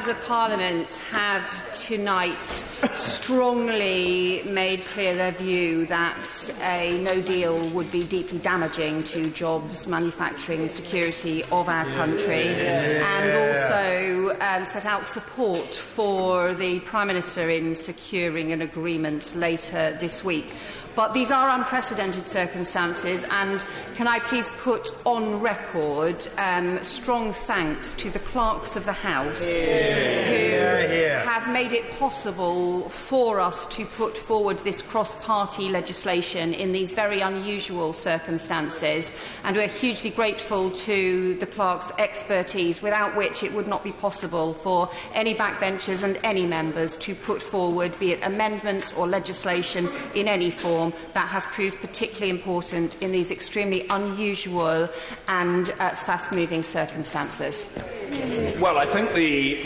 Houses of Parliament have tonight strongly made clear their view that a no deal would be deeply damaging to jobs, manufacturing, and security of our country, also um, set out support for the Prime Minister in securing an agreement later this week. But these are unprecedented circumstances, and can I please put on record um, strong thanks to the clerks of the House Yeah. Have made it possible for us to put forward this cross party legislation in these very unusual circumstances. And we're hugely grateful to the clerk's expertise, without which it would not be possible for any backbenchers and any members to put forward, be it amendments or legislation in any form, that has proved particularly important in these extremely unusual and uh, fast moving circumstances. Well, I think the